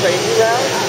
crazy though?